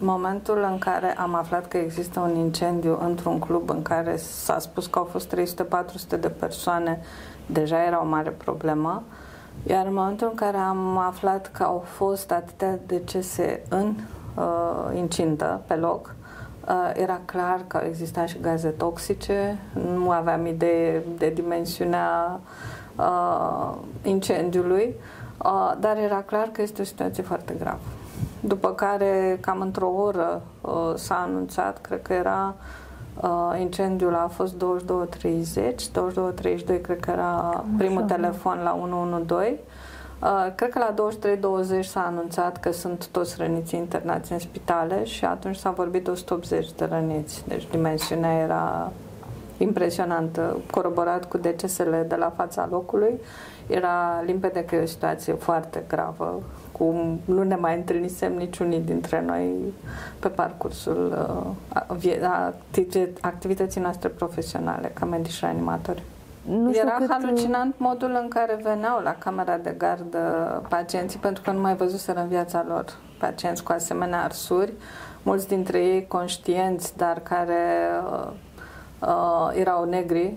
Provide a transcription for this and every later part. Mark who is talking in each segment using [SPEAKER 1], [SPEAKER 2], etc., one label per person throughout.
[SPEAKER 1] Momentul în care am aflat că există un incendiu într-un club în care s-a spus că au fost 300-400 de persoane, deja era o mare problemă. Iar în momentul în care am aflat că au fost atâtea decese în uh, incintă, pe loc, uh, era clar că existat și gaze toxice, nu aveam idee de dimensiunea uh, incendiului, uh, dar era clar că este o situație foarte gravă. După care, cam într-o oră, uh, s-a anunțat, cred că era uh, incendiul a fost 22.30, 22.32 cred că era primul telefon la 112. Uh, cred că la 23.20 s-a anunțat că sunt toți răniți internați în spitale și atunci s-a vorbit de 180 de răniți. Deci dimensiunea era impresionantă, coroborat cu decesele de la fața locului. Era limpede că e o situație foarte gravă, cum nu ne mai întâlnisem niciunii dintre noi pe parcursul uh, activității noastre profesionale ca medici reanimatori. Nu Era cât... halucinant modul în care veneau la camera de gardă pacienții, pentru că nu mai văzuseră în viața lor pacienți cu asemenea arsuri, mulți dintre ei conștienți, dar care uh, uh, erau negri,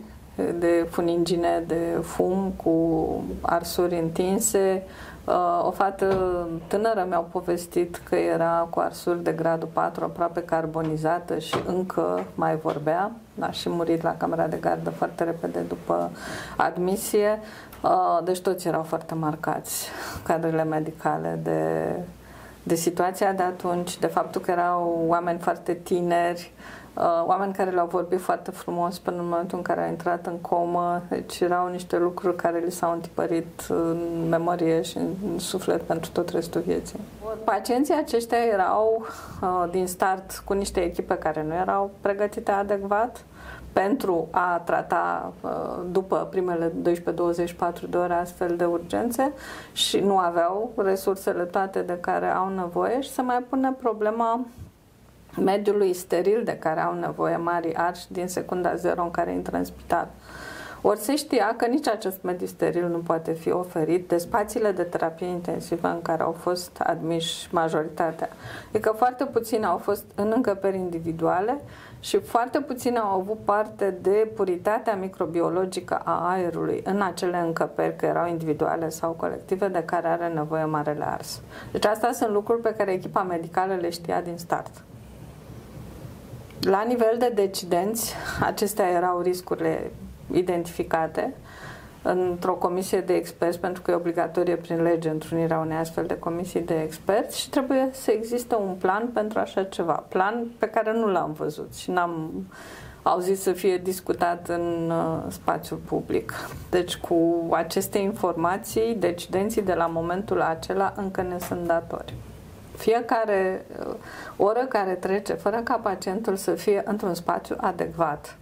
[SPEAKER 1] de funingine de fum cu arsuri întinse, Uh, o fată tânără mi-au povestit că era cu arsuri de gradul 4 aproape carbonizată și încă mai vorbea. A și murit la camera de gardă foarte repede după admisie. Uh, deci toți erau foarte marcați, cadrele medicale, de, de situația de atunci, de faptul că erau oameni foarte tineri, uh, oameni care le-au vorbit foarte frumos până în momentul în care a intrat în comă, deci erau niște lucruri care li s-au întipărit în memorie și în suflet pentru tot restul vieții. Pacienții aceștia erau uh, din start cu niște echipe care nu erau pregătite adecvat pentru a trata uh, după primele 12-24 de ore astfel de urgențe și nu aveau resursele toate de care au nevoie și se mai pune problema mediului steril de care au nevoie mari arși din secunda zero în care intră în spital. Ori se știa că nici acest mediu steril nu poate fi oferit de spațiile de terapie intensivă în care au fost admiși majoritatea. Adică foarte puțini au fost în încăperi individuale și foarte puțini au avut parte de puritatea microbiologică a aerului în acele încăperi, că erau individuale sau colective, de care are nevoie marele ars. Deci astea sunt lucruri pe care echipa medicală le știa din start. La nivel de decidenți, acestea erau riscurile identificate într-o comisie de experți, pentru că e obligatorie prin lege întrunirea unei astfel de comisii de experți și trebuie să existe un plan pentru așa ceva. Plan pe care nu l-am văzut și n-am auzit să fie discutat în uh, spațiul public. Deci cu aceste informații, decidenții de la momentul acela încă ne sunt datori. Fiecare uh, oră care trece fără ca pacientul să fie într-un spațiu adecvat,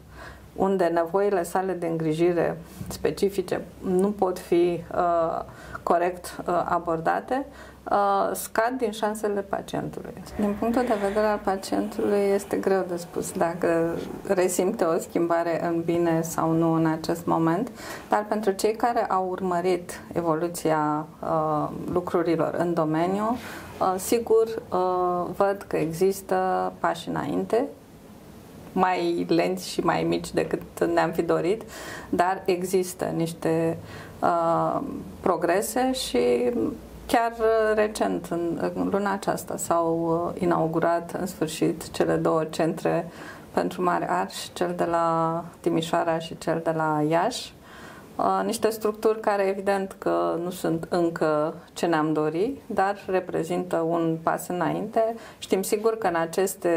[SPEAKER 1] unde nevoile sale de îngrijire specifice nu pot fi uh, corect uh, abordate, uh, scad din șansele pacientului. Din punctul de vedere al pacientului este greu de spus dacă resimte o schimbare în bine sau nu în acest moment, dar pentru cei care au urmărit evoluția uh, lucrurilor în domeniu, Uh, sigur, uh, văd că există pași înainte, mai lenți și mai mici decât ne-am fi dorit, dar există niște uh, progrese și chiar recent, în, în luna aceasta, s-au inaugurat în sfârșit cele două centre pentru mari arși, cel de la Timișoara și cel de la Iași, Uh, niște structuri care evident că nu sunt încă ce ne-am dori, dar reprezintă un pas înainte. Știm sigur că în aceste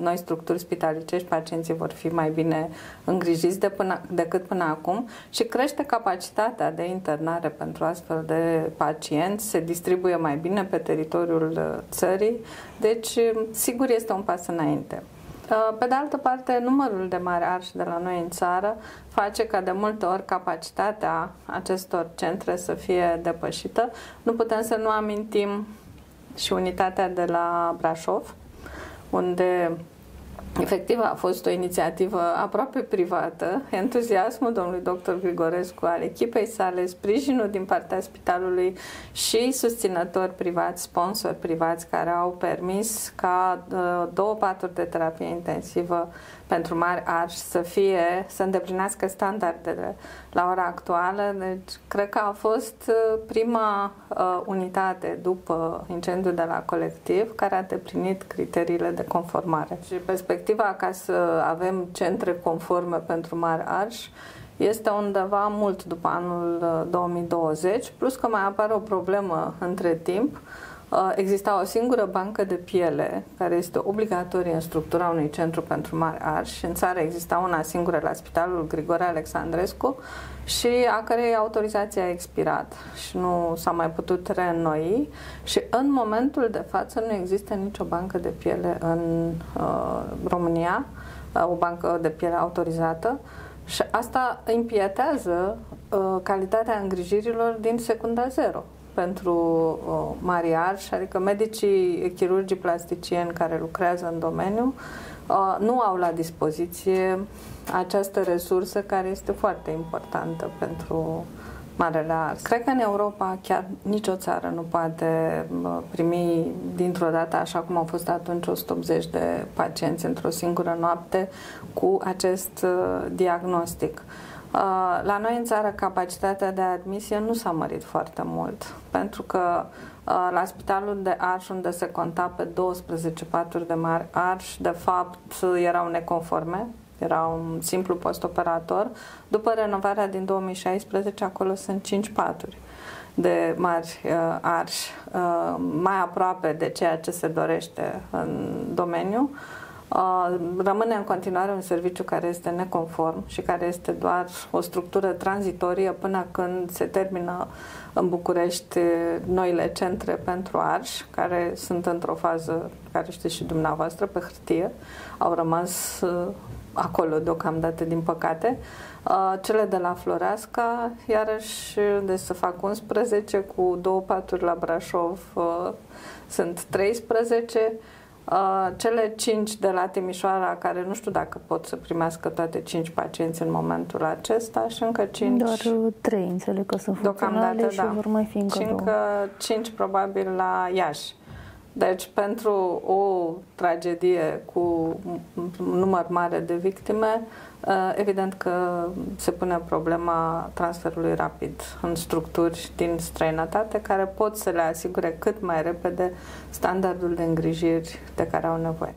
[SPEAKER 1] noi structuri spitalicești pacienții vor fi mai bine îngrijiți de până, decât până acum și crește capacitatea de internare pentru astfel de pacienți, se distribuie mai bine pe teritoriul uh, țării, deci sigur este un pas înainte. Uh, pe de altă parte, numărul de mari arși de la noi în țară face ca de multe ori capacitatea acestor centre să fie depășită. Nu putem să nu amintim și unitatea de la Brașov, unde Efectiv, a fost o inițiativă aproape privată, entuziasmul domnului dr. Grigorescu al echipei sale, sprijinul din partea spitalului și susținători privați, sponsori privați care au permis ca uh, două paturi de terapie intensivă pentru mari arși să fie, să îndeplinească standardele la ora actuală. Deci, cred că a fost uh, prima uh, unitate după incendiul de la colectiv care a îndeplinit criteriile de conformare. Și perspectiva ca să avem centre conforme pentru mari arși este undeva mult după anul 2020, uh, plus că mai apare o problemă între timp, Uh, exista o singură bancă de piele care este obligatorie în structura unui centru pentru mari arși. În țară exista una singură la Spitalul Grigore Alexandrescu și a cărei autorizație a expirat și nu s-a mai putut reînnoi. Și în momentul de față nu există nicio bancă de piele în uh, România, uh, o bancă de piele autorizată. Și asta impietează uh, calitatea îngrijirilor din secunda zero pentru uh, mariași, adică medicii, chirurgii plasticieni care lucrează în domeniu, uh, nu au la dispoziție această resursă care este foarte importantă pentru Marele Ars. Cred că în Europa chiar nicio țară nu poate primi dintr-o dată, așa cum au fost atunci 180 de pacienți într-o singură noapte, cu acest uh, diagnostic. Uh, la noi în țară capacitatea de admisie nu s-a mărit foarte mult, pentru că uh, la spitalul de Arș, unde se conta pe 12 paturi de mari Arș, de fapt erau neconforme, era un simplu postoperator. După renovarea din 2016, acolo sunt 5 paturi de mari uh, arși, uh, mai aproape de ceea ce se dorește în domeniu. Uh, rămâne în continuare un serviciu care este neconform și care este doar o structură tranzitorie până când se termină în București noile centre pentru arși, care sunt într-o fază, care știți și dumneavoastră, pe hârtie, au rămas uh, acolo deocamdată, din păcate. Uh, cele de la Floreasca, iarăși, de să fac 11, cu două paturi la Brașov, sunt 13, Uh, cele cinci de la Timișoara, care nu știu dacă pot să primească toate cinci pacienți în momentul acesta și încă cinci...
[SPEAKER 2] Doar trei, înțeleg că sunt funcționale și da. vor mai fi încă
[SPEAKER 1] Și
[SPEAKER 2] două.
[SPEAKER 1] încă cinci probabil la Iași. Deci pentru o tragedie cu un număr mare de victime, uh, evident că se pune problema transferului rapid în structuri din străinătate care pot să le asigure cât mai repede standardul de îngrijiri de care au nevoie.